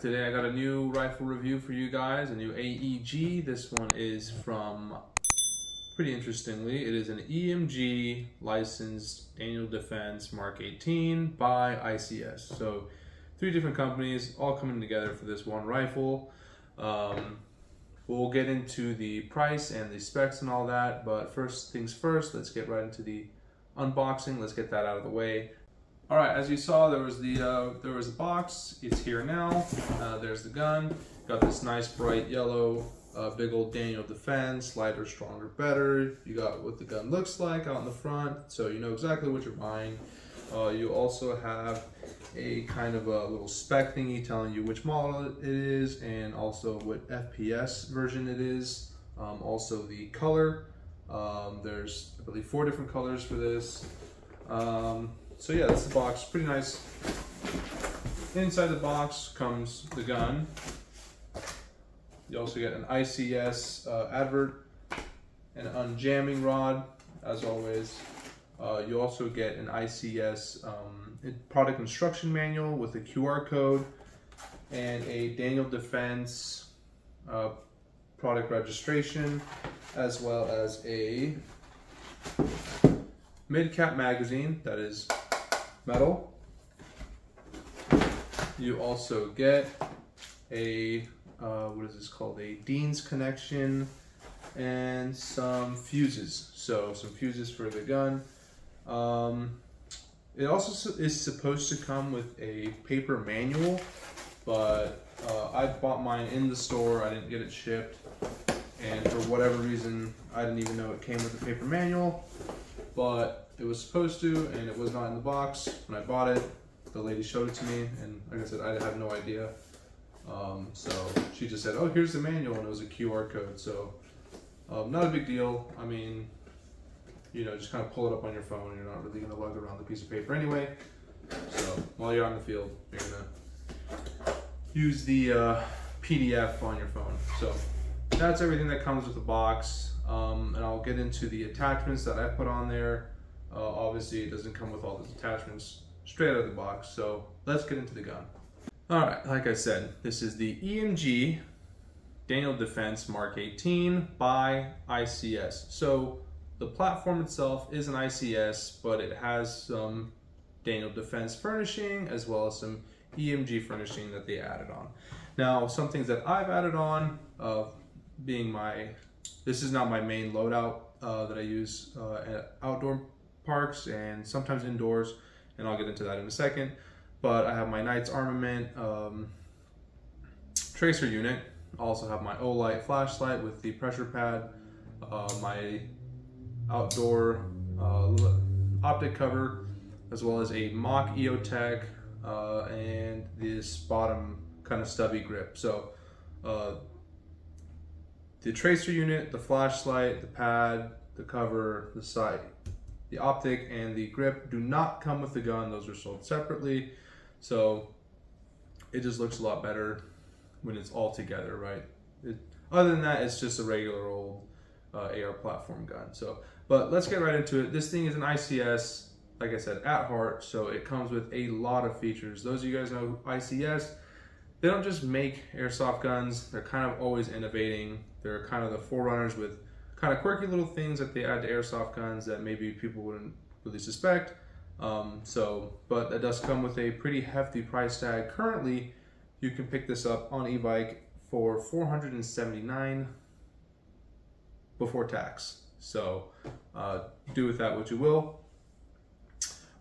today I got a new rifle review for you guys, a new AEG. This one is from, pretty interestingly, it is an EMG licensed Daniel Defense Mark 18 by ICS. So three different companies all coming together for this one rifle. Um, we'll get into the price and the specs and all that, but first things first, let's get right into the unboxing. Let's get that out of the way. All right, as you saw, there was the uh, there was a box. It's here now. Uh, there's the gun. Got this nice bright yellow, uh, big old Daniel Defense, lighter, stronger, better. You got what the gun looks like out in the front, so you know exactly what you're buying. Uh, you also have a kind of a little spec thingy telling you which model it is and also what FPS version it is. Um, also the color. Um, there's, I believe, four different colors for this. Um, so yeah, that's the box. Pretty nice. Inside the box comes the gun. You also get an ICS uh, advert, an unjamming rod, as always. Uh, you also get an ICS um, product instruction manual with a QR code and a Daniel Defense uh, product registration, as well as a mid-cap magazine that is metal. You also get a, uh, what is this called? A Dean's connection and some fuses. So some fuses for the gun. Um, it also is supposed to come with a paper manual, but uh, I bought mine in the store. I didn't get it shipped. And for whatever reason, I didn't even know it came with a paper manual. But it was supposed to, and it was not in the box. When I bought it, the lady showed it to me, and like I said, I had no idea. Um, so she just said, "Oh, here's the manual," and it was a QR code. So um, not a big deal. I mean, you know, just kind of pull it up on your phone. You're not really gonna lug around the piece of paper anyway. So while you're on the field, you're gonna use the uh, PDF on your phone. So that's everything that comes with the box. Um, and I'll get into the attachments that I put on there. Uh, obviously, it doesn't come with all the attachments straight out of the box, so let's get into the gun. All right, like I said, this is the EMG Daniel Defense Mark 18 by ICS. So the platform itself is an ICS, but it has some Daniel Defense furnishing as well as some EMG furnishing that they added on. Now, some things that I've added on, uh, being my, this is not my main loadout uh, that I use uh, outdoor parks and sometimes indoors, and I'll get into that in a second. But I have my Knight's Armament um, tracer unit. I also have my Olight flashlight with the pressure pad, uh, my outdoor uh, optic cover, as well as a mock EOTech uh, and this bottom kind of stubby grip. So uh, the tracer unit, the flashlight, the pad, the cover, the sight, the optic and the grip do not come with the gun. Those are sold separately. So it just looks a lot better when it's all together, right? It, other than that, it's just a regular old uh, AR platform gun. So, but let's get right into it. This thing is an ICS, like I said, at heart. So it comes with a lot of features. Those of you guys know ICS, they don't just make airsoft guns. They're kind of always innovating. They're kind of the forerunners with kind of quirky little things that they add to airsoft guns that maybe people wouldn't really suspect. Um, so, but that does come with a pretty hefty price tag. Currently, you can pick this up on Evike for 479 before tax. So, uh, do with that what you will.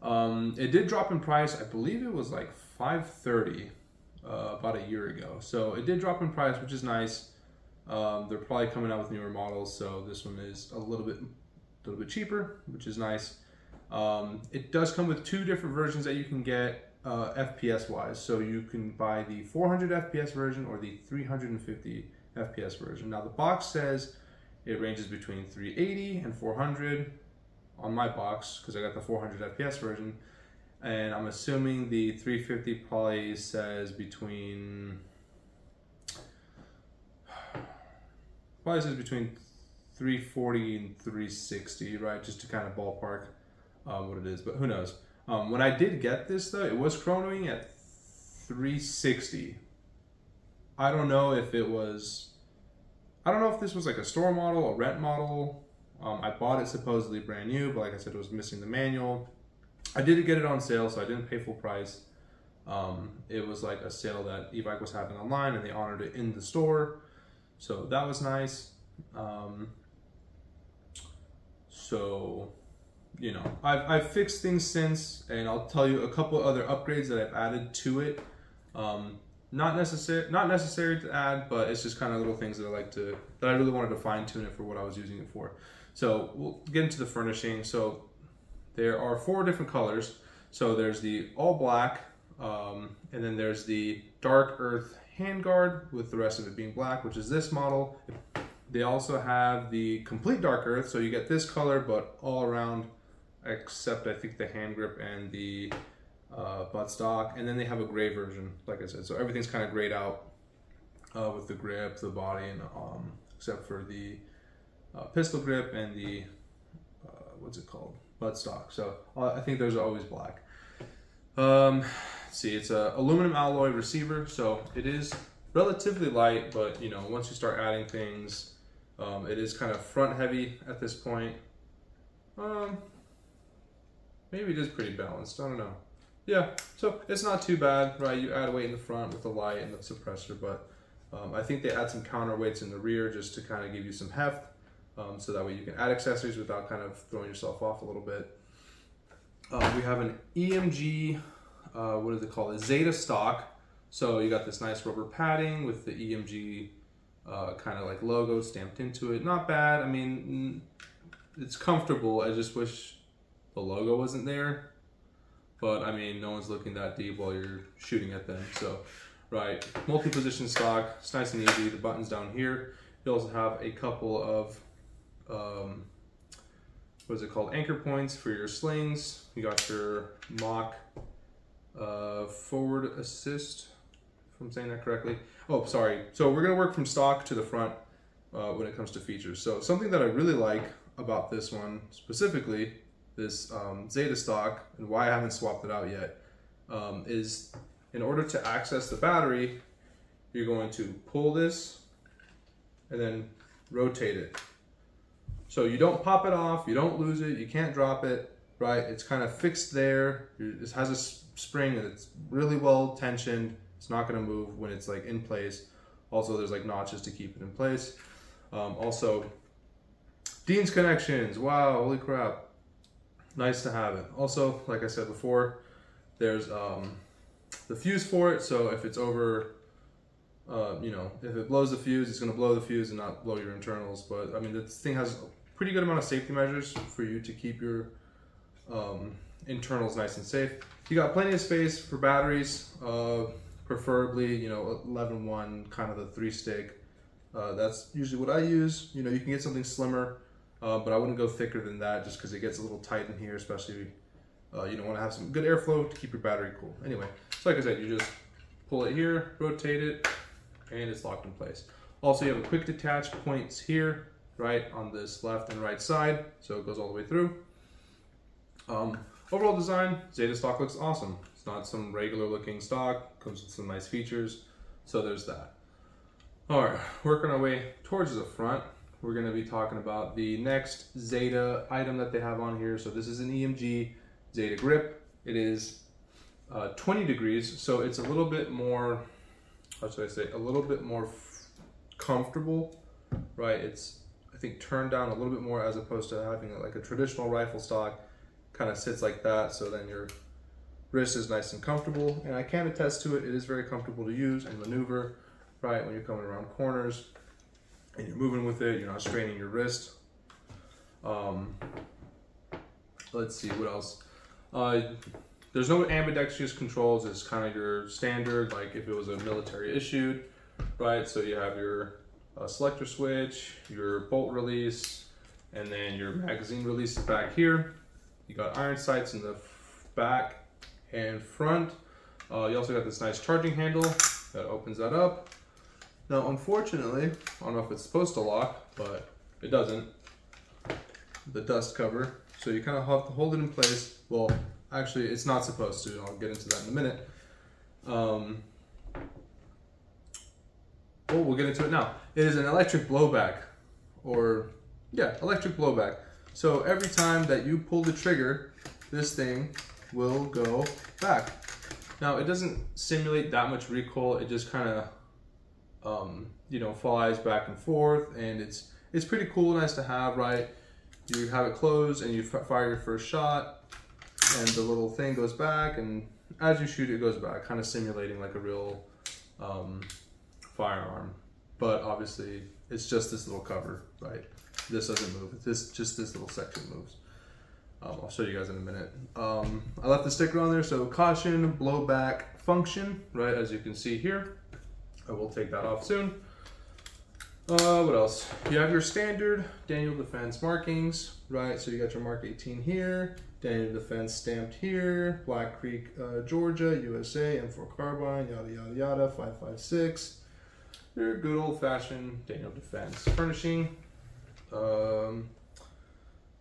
Um, it did drop in price. I believe it was like 530 uh, about a year ago. So it did drop in price, which is nice. Um, they're probably coming out with newer models, so this one is a little bit, a little bit cheaper, which is nice. Um, it does come with two different versions that you can get uh, FPS wise. So you can buy the 400 FPS version or the 350 FPS version. Now the box says it ranges between 380 and 400 on my box because I got the 400 FPS version. And I'm assuming the 350 probably says between probably says between 340 and 360, right? Just to kind of ballpark uh, what it is, but who knows. Um, when I did get this though, it was chronoing at 360 I don't know if it was, I don't know if this was like a store model, a rent model. Um, I bought it supposedly brand new, but like I said, it was missing the manual. I did get it on sale, so I didn't pay full price. Um, it was like a sale that Evike was having online, and they honored it in the store, so that was nice. Um, so, you know, I've, I've fixed things since, and I'll tell you a couple other upgrades that I've added to it. Um, not necessary, not necessary to add, but it's just kind of little things that I like to, that I really wanted to fine tune it for what I was using it for. So we'll get into the furnishing. So there are four different colors. So there's the all black, um, and then there's the dark earth handguard with the rest of it being black, which is this model. They also have the complete dark earth, so you get this color, but all around, except I think the hand grip and the uh, buttstock. And then they have a gray version, like I said. So everything's kind of grayed out uh, with the grip, the body, and um, except for the uh, pistol grip and the, uh, what's it called, buttstock. So uh, I think those are always black. Um, see, it's a aluminum alloy receiver, so it is relatively light, but you know, once you start adding things, um, it is kind of front heavy at this point. Um, maybe it is pretty balanced. I don't know. Yeah, so it's not too bad, right? You add weight in the front with the light and the suppressor, but um, I think they add some counterweights in the rear just to kind of give you some heft. Um, so that way you can add accessories without kind of throwing yourself off a little bit. Uh, we have an EMG, uh, what is it called? A Zeta stock. So you got this nice rubber padding with the EMG uh, kind of like logo stamped into it. Not bad. I mean, it's comfortable. I just wish the logo wasn't there. But I mean, no one's looking that deep while you're shooting at them. So, right, multi-position stock. It's nice and easy. The button's down here. You also have a couple of, um, what is it called? Anchor points for your slings. You got your mock uh, forward assist, if I'm saying that correctly. Oh, sorry. So we're gonna work from stock to the front uh, when it comes to features. So something that I really like about this one specifically, this um, Zeta stock, and why I haven't swapped it out yet, um, is in order to access the battery, you're going to pull this and then rotate it. So you don't pop it off, you don't lose it, you can't drop it, right? It's kind of fixed there. It has a spring and it's really well tensioned. It's not gonna move when it's like in place. Also, there's like notches to keep it in place. Um, also, Dean's connections. Wow, holy crap. Nice to have it. Also, like I said before, there's um, the fuse for it. So if it's over, uh, you know, if it blows the fuse, it's gonna blow the fuse and not blow your internals. But I mean, this thing has pretty good amount of safety measures for you to keep your um, internals nice and safe. You got plenty of space for batteries, uh, preferably, you know, 11-1, kind of the three stick. Uh, that's usually what I use. You know, you can get something slimmer, uh, but I wouldn't go thicker than that just because it gets a little tight in here, especially uh, you don't want to have some good airflow to keep your battery cool. Anyway, so like I said, you just pull it here, rotate it, and it's locked in place. Also, you have a quick detach points here, right, on this left and right side, so it goes all the way through. Um, overall design, Zeta stock looks awesome. It's not some regular looking stock, comes with some nice features, so there's that. All right, working our way towards the front, we're gonna be talking about the next Zeta item that they have on here. So this is an EMG Zeta grip. It is uh, 20 degrees, so it's a little bit more, how should I say, a little bit more comfortable, right? It's, think, turned down a little bit more as opposed to having like a traditional rifle stock kind of sits like that. So then your wrist is nice and comfortable. And I can attest to it. It is very comfortable to use and maneuver, right? When you're coming around corners and you're moving with it, you're not straining your wrist. Um, let's see, what else? Uh, there's no ambidextrous controls. It's kind of your standard, like if it was a military issued, right? So you have your uh, selector switch, your bolt release, and then your magazine release is back here. You got iron sights in the back and front. Uh, you also got this nice charging handle that opens that up. Now, unfortunately, I don't know if it's supposed to lock, but it doesn't. The dust cover. So you kind of have to hold it in place. Well, actually, it's not supposed to. I'll get into that in a minute. Um, oh, we'll get into it now. It is an electric blowback, or yeah, electric blowback. So every time that you pull the trigger, this thing will go back. Now it doesn't simulate that much recoil. It just kind of, um, you know, flies back and forth, and it's it's pretty cool, nice to have, right? You have it closed, and you fire your first shot, and the little thing goes back, and as you shoot, it goes back, kind of simulating like a real um, firearm. But obviously, it's just this little cover, right? This doesn't move. This just this little section moves. Um, I'll show you guys in a minute. Um, I left the sticker on there, so caution, blowback function, right, as you can see here. I will take that off soon. Uh, what else? You have your standard Daniel Defense markings, right? So you got your Mark 18 here, Daniel Defense stamped here, Black Creek, uh, Georgia, USA, M4 carbine, yada yada yada, 556. Good old fashioned Daniel Defense furnishing. Um,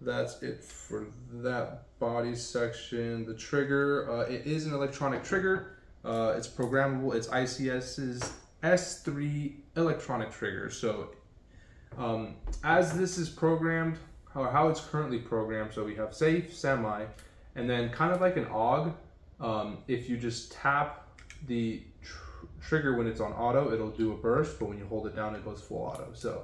that's it for that body section. The trigger, uh, it is an electronic trigger. Uh, it's programmable. It's ICS's S3 electronic trigger. So um, as this is programmed, or how it's currently programmed, so we have safe, semi, and then kind of like an AUG, um, if you just tap the trigger when it's on auto, it'll do a burst, but when you hold it down, it goes full auto. So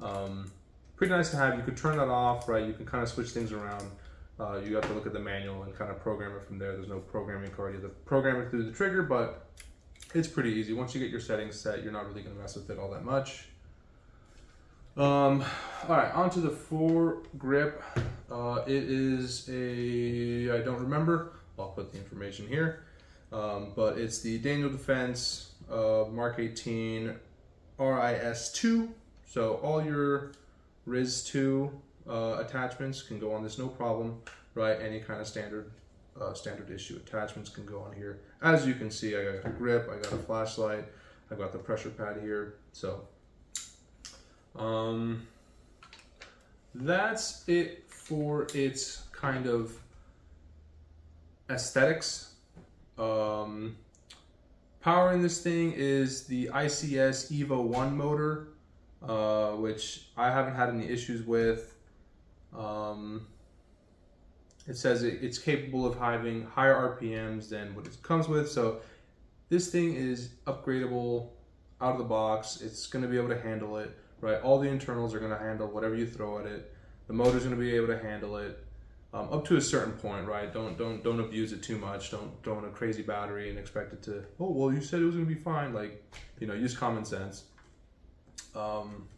um, pretty nice to have. You could turn that off, right? You can kind of switch things around. Uh, you have to look at the manual and kind of program it from there. There's no programming card. You have to program it through the trigger, but it's pretty easy. Once you get your settings set, you're not really going to mess with it all that much. Um, all right, onto the foregrip. Uh, it is a, I don't remember. I'll put the information here. Um, but it's the Daniel Defense uh, Mark 18 RIS2. So all your RIS2 uh, attachments can go on this no problem, right? Any kind of standard uh, standard issue attachments can go on here. As you can see, I got a grip, I got a flashlight, I got the pressure pad here. So um, that's it for its kind of aesthetics. Um, power in this thing is the ICS Evo 1 motor uh, which I haven't had any issues with. Um, it says it, it's capable of having higher RPMs than what it comes with. So this thing is upgradable out of the box. It's going to be able to handle it, right? All the internals are going to handle whatever you throw at it. The motor's going to be able to handle it. Um, up to a certain point, right? Don't don't don't abuse it too much. Don't don't a crazy battery and expect it to. Oh well, you said it was gonna be fine. Like, you know, use common sense. Um,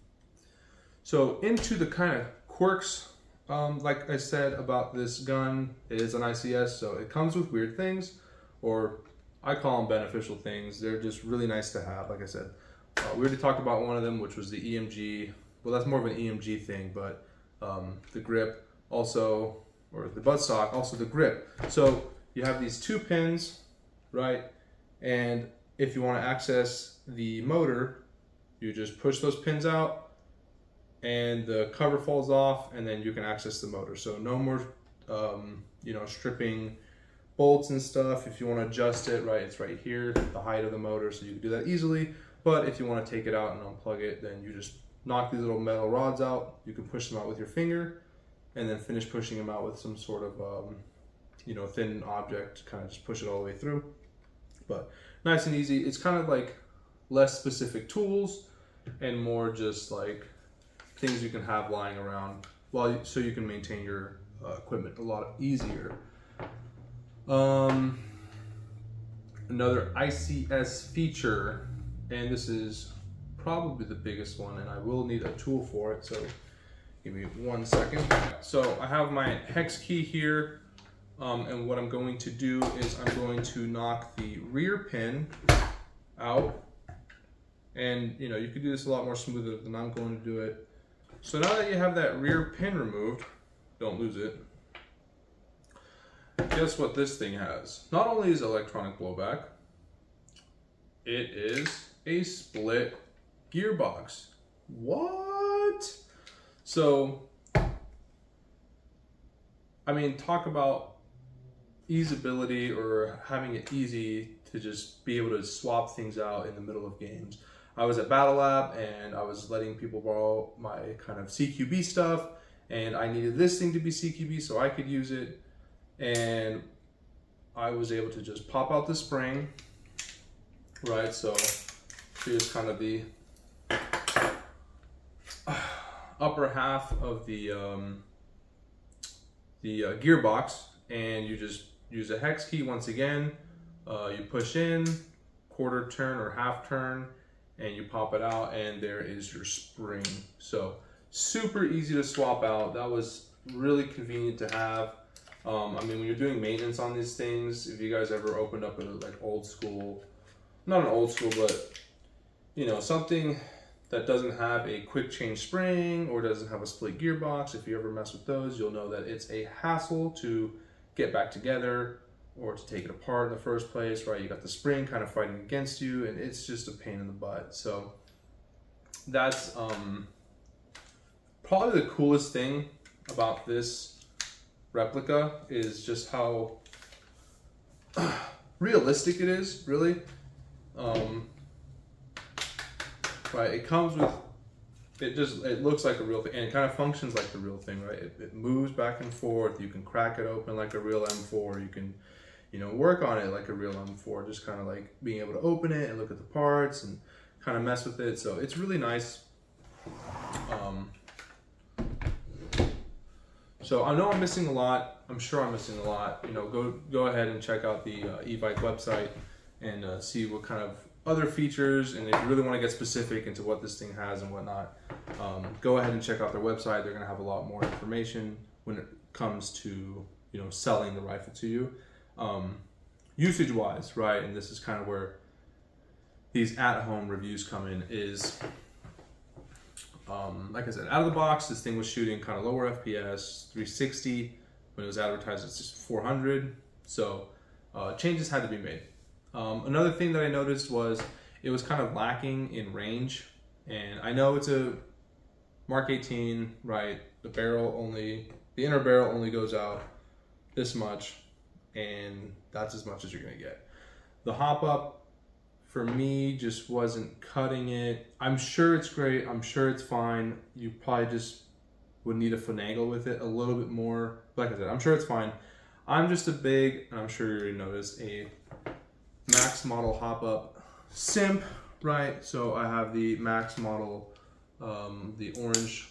so into the kind of quirks, um, like I said about this gun, it is an ICS, so it comes with weird things, or I call them beneficial things. They're just really nice to have, like I said. Uh, we already talked about one of them, which was the EMG. Well, that's more of an EMG thing, but um, the grip also, or the buttstock, also the grip. So you have these two pins, right? And if you want to access the motor, you just push those pins out and the cover falls off and then you can access the motor. So no more, um, you know, stripping bolts and stuff. If you want to adjust it, right, it's right here, the height of the motor, so you can do that easily. But if you want to take it out and unplug it, then you just knock these little metal rods out. You can push them out with your finger and then finish pushing them out with some sort of, um, you know, thin object, kind of just push it all the way through. But nice and easy. It's kind of like less specific tools and more just like things you can have lying around while you, so you can maintain your uh, equipment a lot easier. Um, another ICS feature, and this is probably the biggest one, and I will need a tool for it. So give me one second. So I have my hex key here. Um, and what I'm going to do is I'm going to knock the rear pin out and you know, you could do this a lot more smoother than I'm going to do it. So now that you have that rear pin removed, don't lose it. Guess what this thing has? Not only is electronic blowback, it is a split gearbox. What? So, I mean, talk about easeability or having it easy to just be able to swap things out in the middle of games. I was at Battle Lab and I was letting people borrow my kind of CQB stuff, and I needed this thing to be CQB so I could use it, and I was able to just pop out the spring, right? So here's kind of the upper half of the um, the uh, gearbox, and you just use a hex key once again. Uh, you push in, quarter turn or half turn, and you pop it out, and there is your spring. So super easy to swap out. That was really convenient to have. Um, I mean, when you're doing maintenance on these things, if you guys ever opened up a like old school, not an old school, but you know something that doesn't have a quick change spring or doesn't have a split gearbox, if you ever mess with those, you'll know that it's a hassle to get back together or to take it apart in the first place, right? You got the spring kind of fighting against you and it's just a pain in the butt. So that's um, probably the coolest thing about this replica is just how realistic it is, really. Um, right, it comes with, it just, it looks like a real thing, and it kind of functions like the real thing, right? It, it moves back and forth, you can crack it open like a real M4, you can, you know, work on it like a real M4, just kind of like being able to open it and look at the parts and kind of mess with it, so it's really nice. Um, so I know I'm missing a lot. I'm sure I'm missing a lot. You know, go go ahead and check out the uh, Evike website and uh, see what kind of other features. And if you really want to get specific into what this thing has and whatnot, um, go ahead and check out their website. They're going to have a lot more information when it comes to you know selling the rifle to you. Um, usage wise, right? And this is kind of where these at-home reviews come in. Is um, like I said, out of the box, this thing was shooting kind of lower FPS, 360. When it was advertised, it's just 400. So uh, changes had to be made. Um, another thing that I noticed was it was kind of lacking in range. And I know it's a Mark 18, right? The barrel only, the inner barrel only goes out this much, and that's as much as you're gonna get. The hop up for me just wasn't cutting it. I'm sure it's great. I'm sure it's fine. You probably just would need to finagle with it a little bit more. Like I said, I'm sure it's fine. I'm just a big, and I'm sure you already noticed, a Maxx Model hop up simp, right? So I have the Maxx Model, um, the orange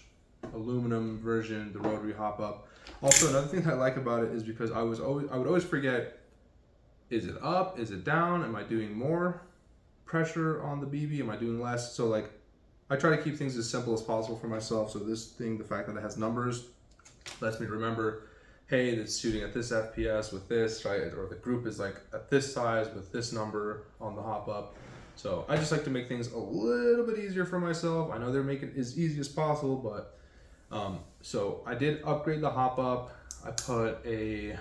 aluminum version, the rotary hop up. Also, another thing I like about it is because I was always, I would always forget, is it up? Is it down? Am I doing more? pressure on the BB? Am I doing less? So like, I try to keep things as simple as possible for myself. So this thing, the fact that it has numbers, lets me remember, hey, it's shooting at this FPS with this, right? Or the group is like at this size with this number on the hop up. So I just like to make things a little bit easier for myself. I know they're making it as easy as possible, but um, so I did upgrade the hop up. I put a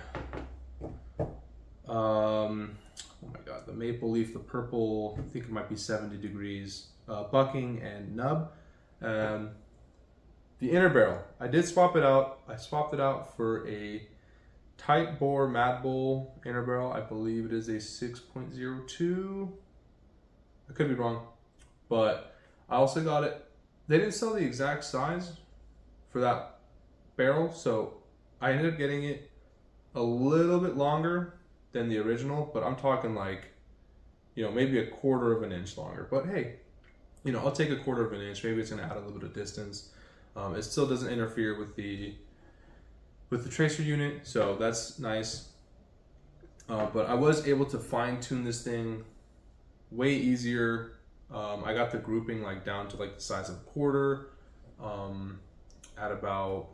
um, oh my god, the maple leaf, the purple, I think it might be 70 degrees, uh, bucking and nub. Um, the inner barrel, I did swap it out. I swapped it out for a tight bore Mad Bull inner barrel. I believe it is a 6.02. I could be wrong, but I also got it. They didn't sell the exact size for that barrel, so I ended up getting it a little bit longer than the original, but I'm talking like, you know, maybe a quarter of an inch longer. But hey, you know, I'll take a quarter of an inch. Maybe it's going to add a little bit of distance. Um, it still doesn't interfere with the with the tracer unit, so that's nice. Uh, but I was able to fine tune this thing way easier. Um, I got the grouping like down to like the size of a quarter um, at about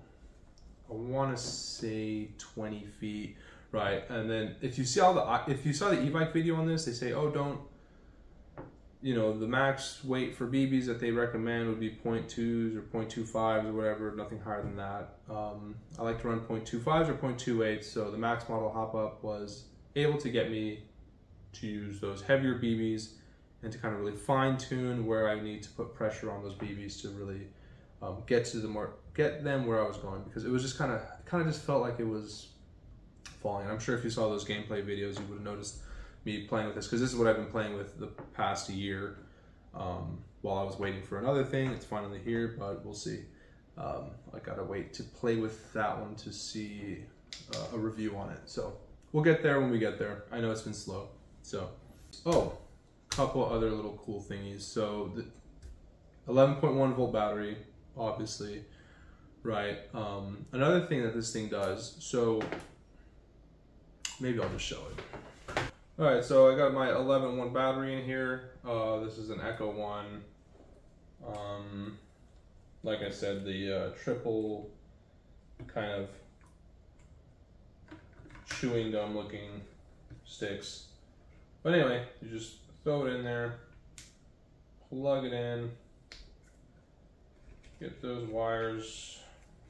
I want to say 20 feet. Right, and then if you see all the if you saw the Evike video on this, they say, oh, don't, you know, the max weight for BBs that they recommend would be 0.2s or 0.25s or whatever, nothing higher than that. Um, I like to run 0.25s or 0.28s, so the Maxx Model hop up was able to get me to use those heavier BBs and to kind of really fine tune where I need to put pressure on those BBs to really um, get to the more get them where I was going because it was just kind of kind of just felt like it was falling. I'm sure if you saw those gameplay videos, you would have noticed me playing with this because this is what I've been playing with the past year. um, while I was waiting for another thing. It's finally here, but we'll see. Um, I gotta wait to play with that one to see uh, a review on it. So we'll get there when we get there. I know it's been slow. So, oh, couple other little cool thingies. So the 11.1 volt battery, obviously, right? Um, another thing that this thing does. So maybe I'll just show it. All right, so I got my 11.1 battery in here. Uh, this is an Echo One. Um, like I said, the uh, triple kind of chewing gum looking sticks. But anyway, you just throw it in there, plug it in, get those wires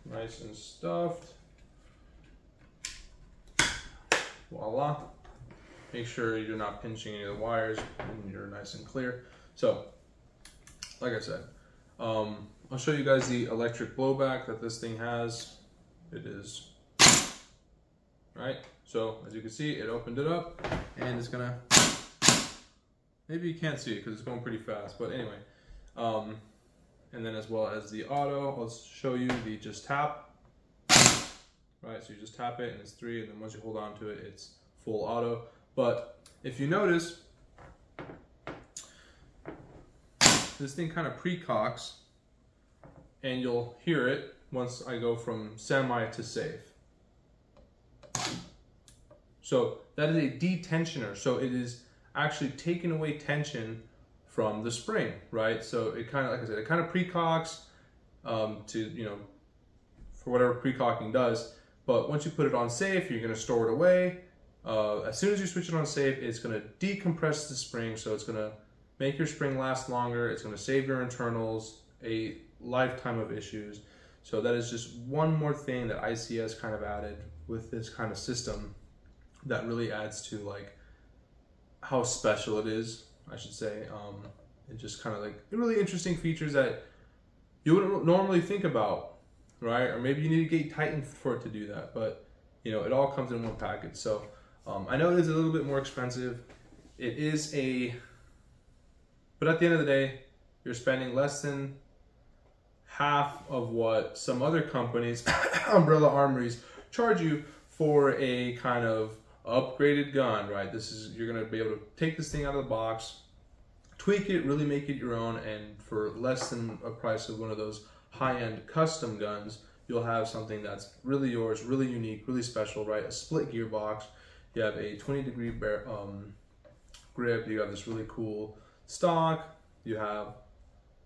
nice and stuffed. Voila. Make sure you're not pinching any of the wires and you're nice and clear. So, like I said, um, I'll show you guys the electric blowback that this thing has. It is, right? So as you can see, it opened it up and it's gonna, maybe you can't see it because it's going pretty fast, but anyway. Um, and then as well as the auto, I'll show you the just tap, right? So you just tap it and it's three, and then once you hold on to it, it's full auto. But if you notice, this thing kind of precocks and you'll hear it once I go from semi to safe. So that is a detensioner. So it is actually taking away tension from the spring, right? So it kind of, like I said, it kind of precocks um, to, you know, for whatever precocking does. But once you put it on safe, you're going to store it away. Uh, as soon as you switch it on safe, it's going to decompress the spring. So it's going to make your spring last longer. It's going to save your internals a lifetime of issues. So that is just one more thing that ICS kind of added with this kind of system that really adds to like how special it is, I should say. Um, and just kind of like really interesting features that you wouldn't normally think about, right? Or maybe you need to get Titan for it to do that, but you know, it all comes in one package. So um, I know it is a little bit more expensive. It is a, but at the end of the day, you're spending less than half of what some other companies, umbrella armories, charge you for a kind of upgraded gun, right? This is, you're gonna be able to take this thing out of the box, tweak it, really make it your own, and for less than a price of one of those high-end custom guns, you'll have something that's really yours, really unique, really special, right? A split gearbox, you have a 20 degree bear, um, grip, you have this really cool stock, you have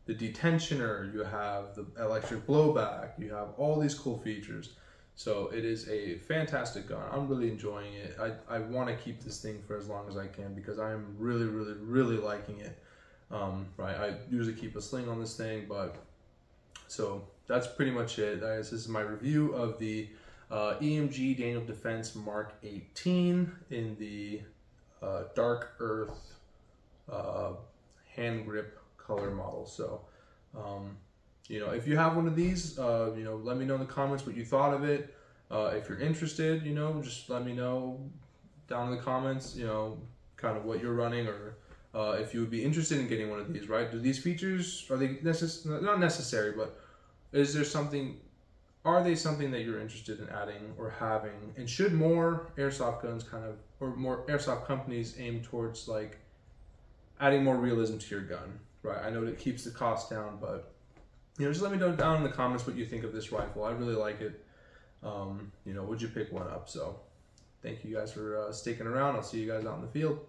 the detensioner, you have the electric blowback, you have all these cool features. So it is a fantastic gun. I'm really enjoying it. I, I want to keep this thing for as long as I can because I am really, really, really liking it. Um, right, I usually keep a sling on this thing, but so that's pretty much it. This is my review of the uh, EMG Daniel Defense Mark 18 in the uh, Dark Earth uh, hand grip color model. So, um, you know, if you have one of these, uh, you know, let me know in the comments what you thought of it. Uh, if you're interested, you know, just let me know down in the comments, you know, kind of what you're running or uh, if you would be interested in getting one of these, right? Do these features, are they necess- not necessary, but is there something, are they something that you're interested in adding or having? And should more airsoft guns kind of, or more airsoft companies aim towards like adding more realism to your gun? right? I know it keeps the cost down, but you know, just let me know down in the comments what you think of this rifle. I really like it. Um, you know, would you pick one up? So thank you guys for uh, sticking around. I'll see you guys out in the field.